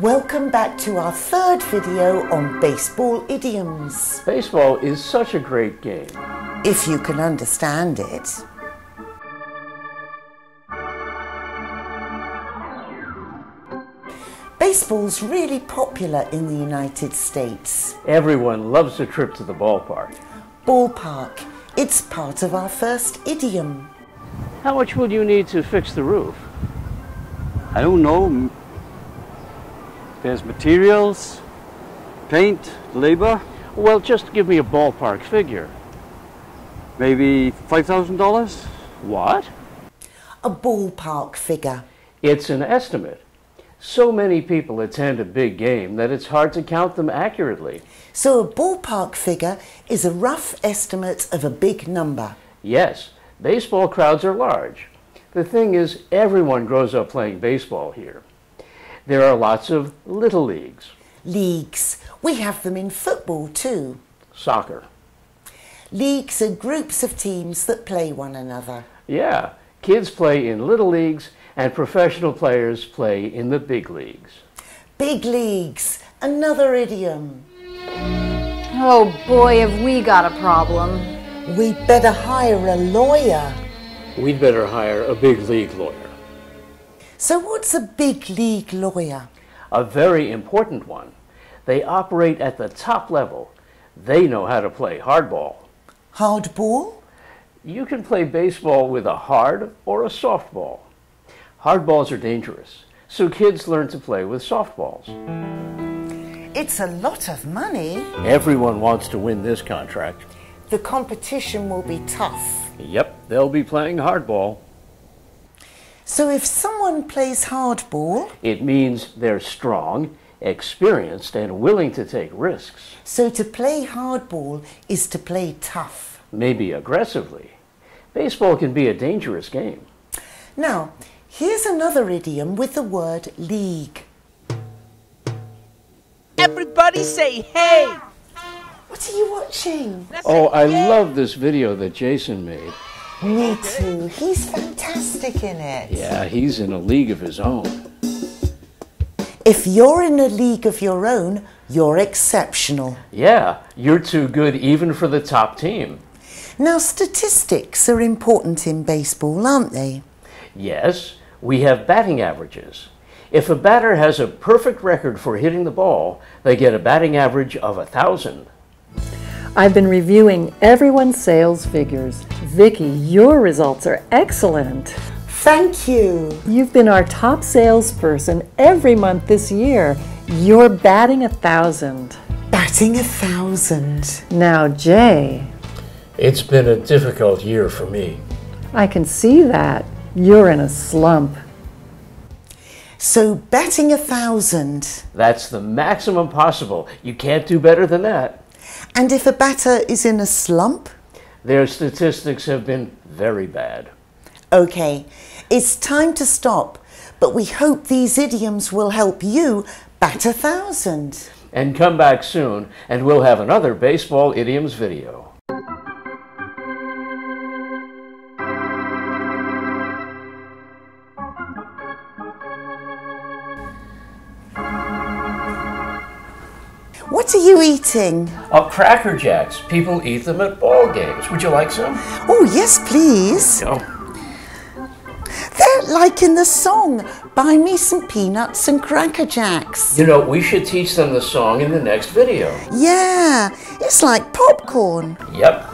Welcome back to our third video on baseball idioms. Baseball is such a great game. If you can understand it. Baseball's really popular in the United States. Everyone loves a trip to the ballpark. Ballpark. It's part of our first idiom. How much would you need to fix the roof? I don't know. There's materials, paint, labor, Well, just give me a ballpark figure. maybe $5,000? What? A ballpark figure. It's an estimate. So many people attend a big game that it's hard to count them accurately. So a ballpark figure is a rough estimate of a big number. Yes, baseball crowds are large. The thing is, everyone grows up playing baseball here. There are lots of little leagues, Leagues. We have them in football too. soccer. Leagues are groups of teams that play one another. Yeah, kids play in little leagues and professional players play in the big leagues. Big leagues. Another idiom. Oh boy, have we got a problem. We'd better hire a lawyer. We'd better hire a big league lawyer. So what's a big league lawyer? A very important one. They operate at the top level. They know how to play hardball. Hardball? You can play baseball with a hard or a softball. Hardballs are dangerous, so kids learn to play with softballs. It's a lot of money. Everyone wants to win this contract. The competition will be tough. Yep, they'll be playing hardball. So if someone plays hardball, It means they're strong, experienced, and willing to take risks, so to play hardball is to play tough. maybe aggressively. Baseball can be a dangerous game. Now, here's another idiom with the word league. Everybody say hey! What are you watching? Oh, I love this video that Jason made. Me too. He's fantastic in it. Yeah, he's in a league of his own. If you're in a league of your own, you're exceptional. Yeah, you're too good even for the top team. Now, statistics are important in baseball, aren't they? Yes, we have batting averages. If a batter has a perfect record for hitting the ball, they get a batting average of a thousand. I've been reviewing everyone's sales figures. Vicki, your results are excellent. Thank you. You've been our top salesperson every month this year. You're batting a thousand. Batting a thousand. Now, Jay, It's been a difficult year for me. I can see that. You're in a slump. So, batting a thousand. That's the maximum possible. You can't do better than that. And if a batter is in a slump, Their statistics have been very bad. okay, it's time to stop. But we hope these idioms will help you bat a thousand. And come back soon, and we'll have another baseball idioms video. What are you eating? Oh, Cracker Jacks. People eat them at ball games. Would you like some? Oh, yes, please. They're like in the song Buy Me Some Peanuts and Cracker Jacks. You know, we should teach them the song in the next video. Yeah, it's like popcorn. Yep.